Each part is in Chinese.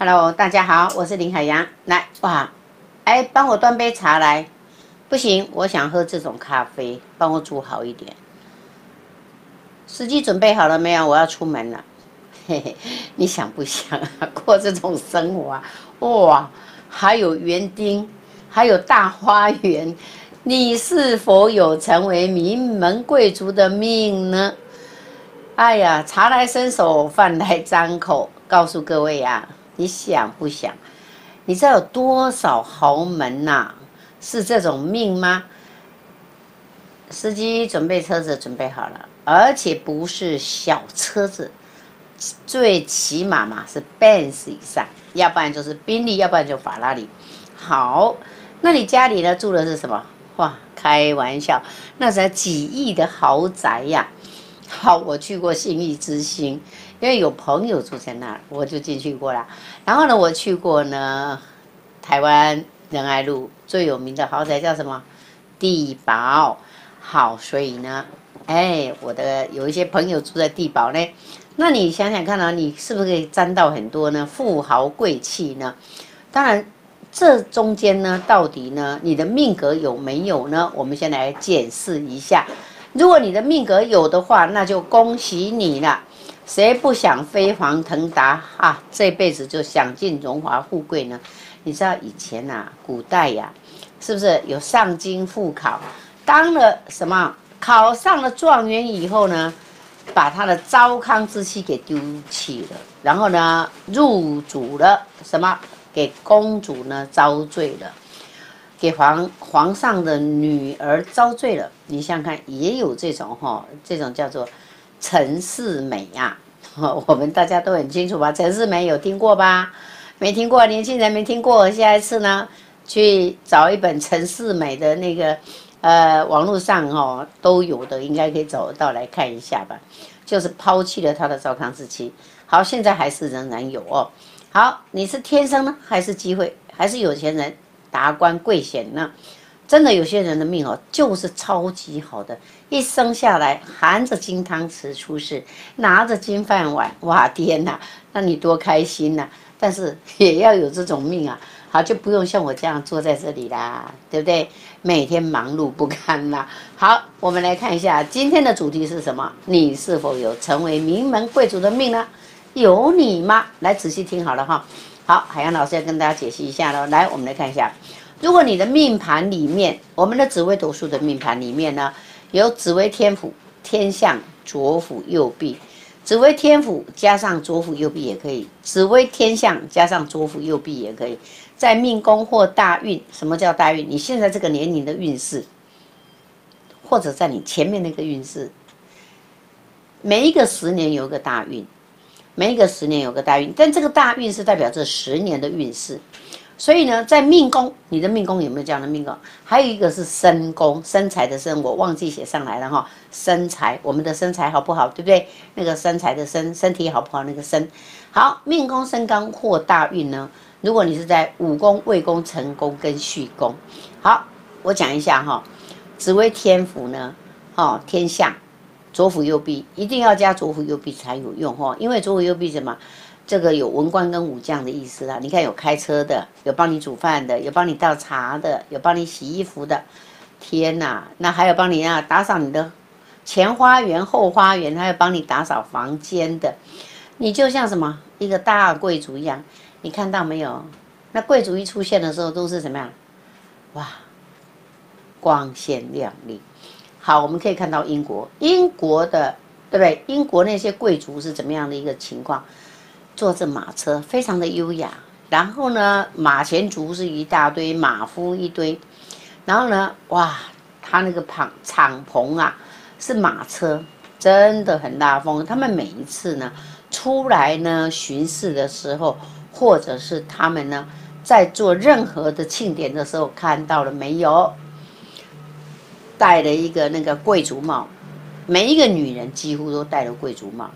Hello，大家好，我是林海洋。来，哇，哎，帮我端杯茶来。不行，我想喝这种咖啡，帮我煮好一点。司机准备好了没有？我要出门了。嘿嘿，你想不想 过这种生活啊？哇，还有园丁，还有大花园，你是否有成为名门贵族的命呢？哎呀，茶来伸手，饭来张口，告诉各位呀。你想不想？你知道有多少豪门呐？是这种命吗？司机准备车子准备好了，而且不是小车子，最起码嘛是 Benz 以上，要不然就是宾利，要不然就法拉利。好，那你家里呢住的是什么？哇，开玩笑，那才几亿的豪宅呀！好，我去过信义之星。因为有朋友住在那儿，我就进去过了。然后呢，我去过呢，台湾仁爱路最有名的豪宅叫什么？地堡。好，所以呢，哎，我的有一些朋友住在地堡呢。那你想想看啊，你是不是可以沾到很多呢富豪贵气呢？当然，这中间呢，到底呢，你的命格有没有呢？我们先来检视一下。如果你的命格有的话，那就恭喜你了。谁不想飞黄腾达啊？这辈子就享尽荣华富贵呢？你知道以前呐，古代呀，是不是有上京赴考，当了什么？考上了状元以后呢，把他的糟糠之妻给丢弃了，然后呢，入主了什么？给公主呢遭罪了，给皇皇上的女儿遭罪了。你想想看，也有这种哈，这种叫做。陈世美呀，我们大家都很清楚吧？陈世美有听过吧？没听过，年轻人没听过。下一次呢，去找一本陈世美的那个，呃，网络上哦都有的，应该可以找得到来看一下吧。就是抛弃了他的糟糠之妻，好，现在还是仍然有哦。好，你是天生呢，还是机会，还是有钱人、达官贵显呢？真的有些人的命哦，就是超级好的，一生下来含着金汤匙出世，拿着金饭碗，哇天哪，那你多开心呐！但是也要有这种命啊，好就不用像我这样坐在这里啦，对不对？每天忙碌不堪啦。好，我们来看一下今天的主题是什么？你是否有成为名门贵族的命呢？有你吗？来仔细听好了哈。好，海洋老师要跟大家解析一下喽。来，我们来看一下。如果你的命盘里面，我们的紫微斗数的命盘里面呢，有紫微天府、天相、左辅、右弼，紫微天府加上左辅右弼也可以，紫微天相加上左辅右弼也可以，在命宫或大运。什么叫大运？你现在这个年龄的运势，或者在你前面那个运势，每一个十年有一个大运，每一个十年有个大运，但这个大运是代表这十年的运势。所以呢，在命宫，你的命宫有没有这样的命宫？还有一个是身宫，身材的身，我忘记写上来了哈。身材，我们的身材好不好？对不对？那个身材的身，身体好不好？那个身，好，命宫身刚或大运呢？如果你是在武宫、未宫、成宫跟戌宫，好，我讲一下哈。紫微天府呢，哦，天相，左辅右弼，一定要加左辅右弼才有用哈，因为左辅右弼什么？这个有文官跟武将的意思啦。你看有开车的，有帮你煮饭的，有帮你倒茶的，有帮你洗衣服的。天哪，那还有帮你啊打扫你的前花园、后花园，还有帮你打扫房间的。你就像什么一个大贵族一样，你看到没有？那贵族一出现的时候都是怎么样？哇，光鲜亮丽。好，我们可以看到英国，英国的对不对？英国那些贵族是怎么样的一个情况？坐着马车，非常的优雅。然后呢，马前卒是一大堆，马夫一堆。然后呢，哇，他那个棚敞篷啊，是马车，真的很大风。他们每一次呢，出来呢巡视的时候，或者是他们呢在做任何的庆典的时候，看到了没有？戴了一个那个贵族帽，每一个女人几乎都戴了贵族帽。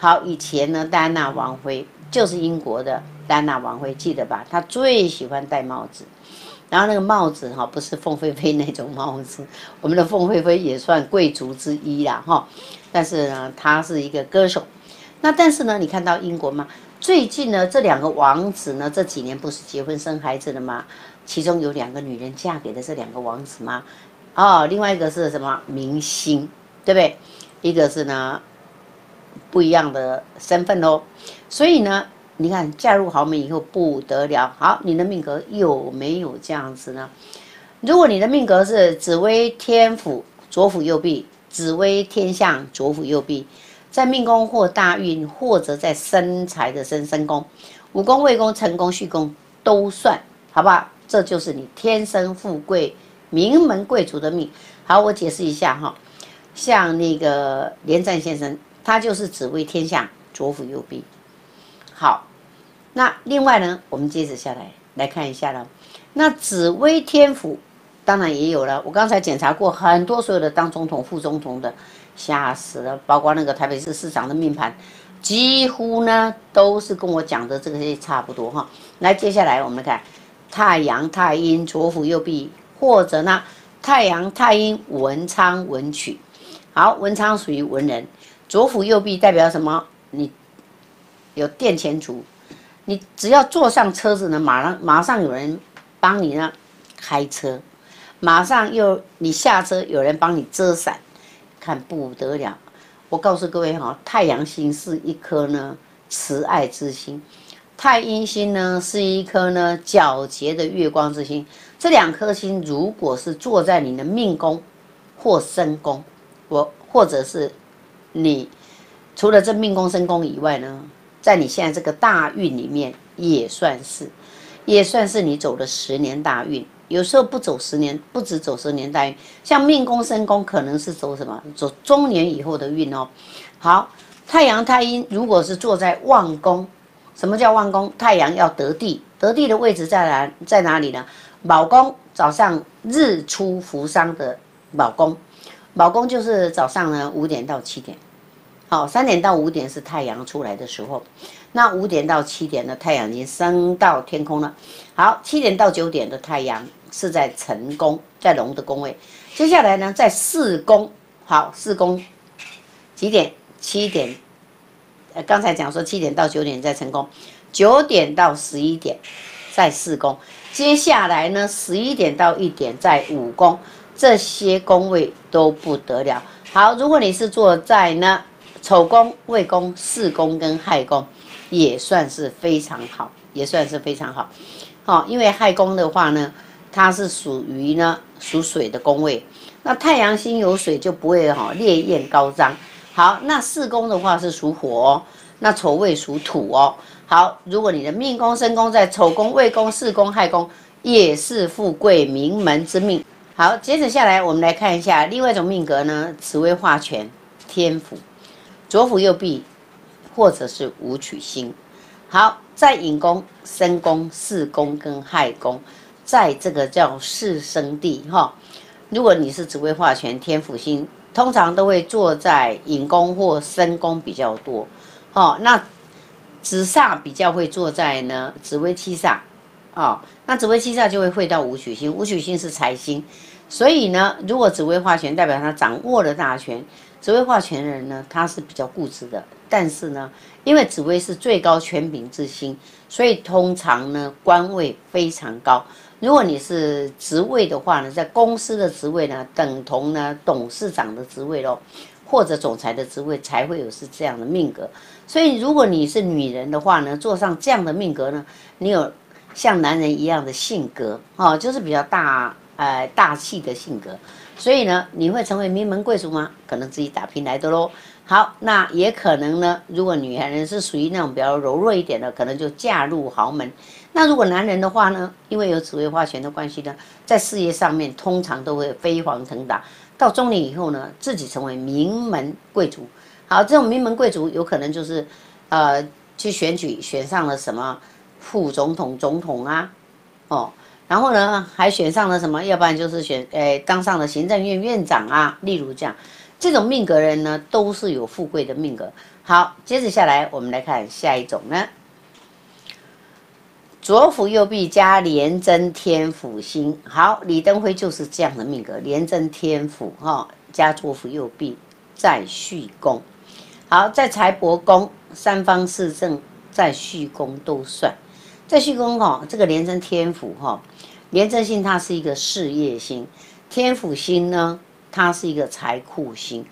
好，以前呢，戴安娜王妃就是英国的戴安娜王妃，记得吧？她最喜欢戴帽子，然后那个帽子哈，不是凤飞飞那种帽子，我们的凤飞飞也算贵族之一啦哈。但是呢，她是一个歌手。那但是呢，你看到英国吗？最近呢，这两个王子呢，这几年不是结婚生孩子了吗？其中有两个女人嫁给了这两个王子吗？哦，另外一个是什么明星，对不对？一个是呢不一样的身份哦。所以呢，你看嫁入豪门以后不得了。好，你的命格有没有这样子呢？如果你的命格是紫微天府左辅右弼，紫微天相左辅右弼。在命宫或大运，或者在生财的生生宫、五宫、未宫、成功、续宫都算，好不好？这就是你天生富贵、名门贵族的命。好，我解释一下哈，像那个连战先生，他就是紫微天下左辅右弼。好，那另外呢，我们接着下来来看一下了。那紫微天府当然也有了，我刚才检查过很多所有的当总统、副总统的。吓死了！包括那个台北市市长的命盘，几乎呢都是跟我讲的这个差不多哈。来，接下来我们看太阳太阴左辅右弼，或者呢太阳太阴文昌文曲。好，文昌属于文人，左辅右弼代表什么？你有殿前族，你只要坐上车子呢，马上马上有人帮你呢开车，马上又你下车有人帮你遮伞。看不得了，我告诉各位哈，太阳星是一颗呢慈爱之心，太阴星呢是一颗呢皎洁的月光之星。这两颗星如果是坐在你的命宫或身宫，我或者是你除了这命宫身宫以外呢，在你现在这个大运里面也算是，也算是你走了十年大运。有时候不走十年，不止走十年大运，像命宫、身宫，可能是走什么？走中年以后的运哦。好，太阳太阴如果是坐在旺宫，什么叫旺宫？太阳要得地，得地的位置在哪？在哪里呢？卯宫早上日出扶桑的卯宫，卯宫就是早上呢五点到七点，好，三点到五点是太阳出来的时候。那五点到七点呢太阳已经升到天空了。好，七点到九点的太阳是在辰宫，在龙的宫位。接下来呢，在四宫。好，四宫几点？七点。呃，刚才讲说七点到九点在辰宫，九点到十一点在四宫。接下来呢，十一点到一点在五宫。这些宫位都不得了。好，如果你是坐在呢丑宫、未宫、巳宫跟亥宫。也算是非常好，也算是非常好，好，因为亥宫的话呢，它是属于呢属水的宫位，那太阳星有水就不会哈烈焰高涨。好，那四宫的话是属火，那丑位属土哦。好，如果你的命宫、身宫在丑宫、未宫、巳宫、亥宫，也是富贵名门之命。好，接着下来我们来看一下另外一种命格呢，紫微化权天府，左辅右弼。或者是武曲星，好，在寅宫、申宫、巳宫跟亥宫，在这个叫四生地哈。如果你是紫微化权天府星，通常都会坐在寅宫或申宫比较多，哦，那紫煞比较会坐在呢紫微七煞，哦，那紫微七煞就会会到武曲星，武曲星是财星，所以呢，如果紫微化权代表他掌握了大权，紫微化权人呢，他是比较固执的。但是呢，因为紫薇是最高权柄之星，所以通常呢官位非常高。如果你是职位的话呢，在公司的职位呢，等同呢董事长的职位咯，或者总裁的职位才会有是这样的命格。所以如果你是女人的话呢，坐上这样的命格呢，你有像男人一样的性格哦，就是比较大呃大气的性格。所以呢，你会成为名门贵族吗？可能自己打拼来的喽。好，那也可能呢。如果女孩人是属于那种比较柔弱一点的，可能就嫁入豪门。那如果男人的话呢，因为有紫微化权的关系呢，在事业上面通常都会飞黄腾达。到中年以后呢，自己成为名门贵族。好，这种名门贵族有可能就是，呃，去选举选上了什么副总统、总统啊，哦，然后呢还选上了什么？要不然就是选，诶，当上了行政院院长啊，例如这样。这种命格人呢，都是有富贵的命格。好，接着下来，我们来看下一种呢。左辅右弼加廉贞天府星。好，李登辉就是这样的命格，廉贞天府哈，加左辅右弼在戌宫。好，在财帛宫三方四正在戌宫都算。在戌宫哈，这个连生天府哈，连贞星它是一个事业星，天府星呢，它是一个财库星。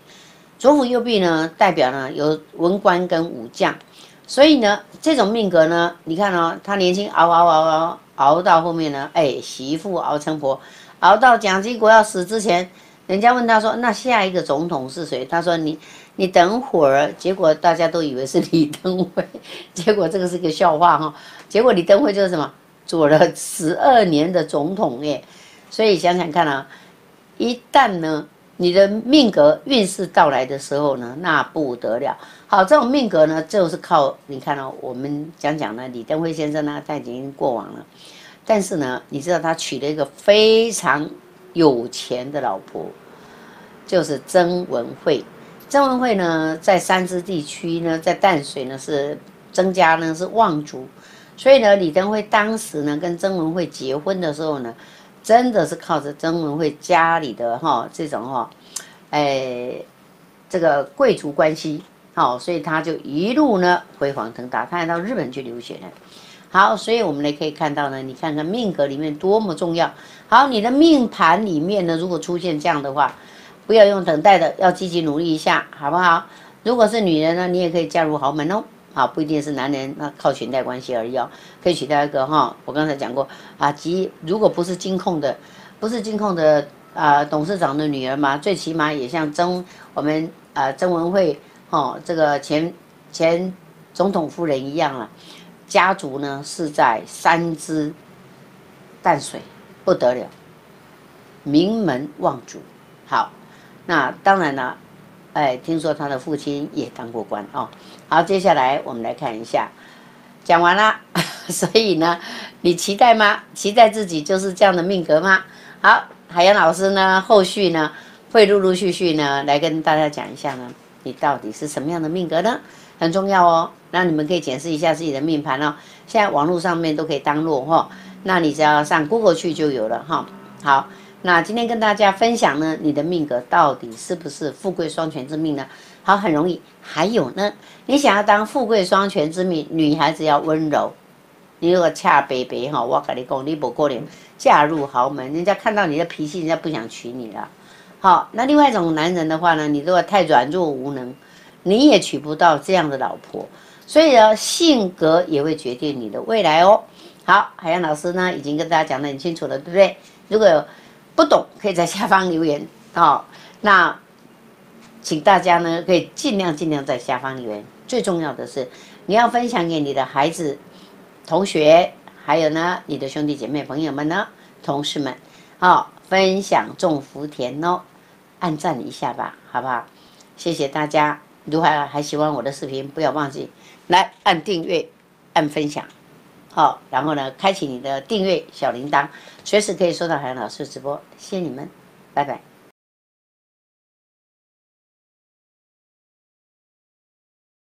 左辅右弼呢，代表呢有文官跟武将，所以呢，这种命格呢，你看哦，他年轻熬熬熬熬熬到后面呢，哎，媳妇熬成婆，熬到蒋经国要死之前，人家问他说，那下一个总统是谁？他说你你等会儿，结果大家都以为是李登辉，结果这个是个笑话哈，结果李登辉就是什么，做了十二年的总统耶，所以想想看啊，一旦呢。你的命格运势到来的时候呢，那不得了。好，这种命格呢，就是靠你看哦我们讲讲呢，李登辉先生呢，他已经过往了，但是呢，你知道他娶了一个非常有钱的老婆，就是曾文慧。曾文慧呢，在三支地区呢，在淡水呢是曾家呢是望族，所以呢，李登辉当时呢跟曾文慧结婚的时候呢。真的是靠着曾文慧家里的哈这种哈，哎，这个贵族关系好，所以他就一路呢辉煌腾达，他还到日本去留学呢。好，所以我们呢可以看到呢，你看看命格里面多么重要。好，你的命盘里面呢，如果出现这样的话，不要用等待的，要积极努力一下，好不好？如果是女人呢，你也可以嫁入豪门哦。啊，不一定是男人，那靠裙带关系而已哦，可以取代一个哈。我刚才讲过啊，即如果不是金控的，不是金控的啊，董事长的女儿嘛，最起码也像曾我们啊曾文慧哦，这个前前总统夫人一样了，家族呢是在三支淡水，不得了，名门望族。好，那当然了。哎，听说他的父亲也当过官哦。好，接下来我们来看一下，讲完了。所以呢，你期待吗？期待自己就是这样的命格吗？好，海洋老师呢，后续呢会陆陆续续呢来跟大家讲一下呢，你到底是什么样的命格呢？很重要哦。那你们可以检视一下自己的命盘哦。现在网络上面都可以登录哈，那你只要上 Google 去就有了哈。好。那今天跟大家分享呢，你的命格到底是不是富贵双全之命呢？好，很容易。还有呢，你想要当富贵双全之命，女孩子要温柔。你如果恰北北哈，我跟你讲，你不过年嫁入豪门，人家看到你的脾气，人家不想娶你了。好，那另外一种男人的话呢，你如果太软弱无能，你也娶不到这样的老婆。所以呢，性格也会决定你的未来哦。好，海洋老师呢已经跟大家讲得很清楚了，对不对？如果有不懂可以在下方留言哦。那请大家呢可以尽量尽量在下方留言。最重要的是，你要分享给你的孩子、同学，还有呢你的兄弟姐妹朋友们呢、同事们，好，分享种福田哦，按赞一下吧，好不好？谢谢大家。如果还喜欢我的视频，不要忘记来按订阅、按分享。好，然后呢，开启你的订阅小铃铛，随时可以收到海洋老师直播。谢谢你们，拜拜。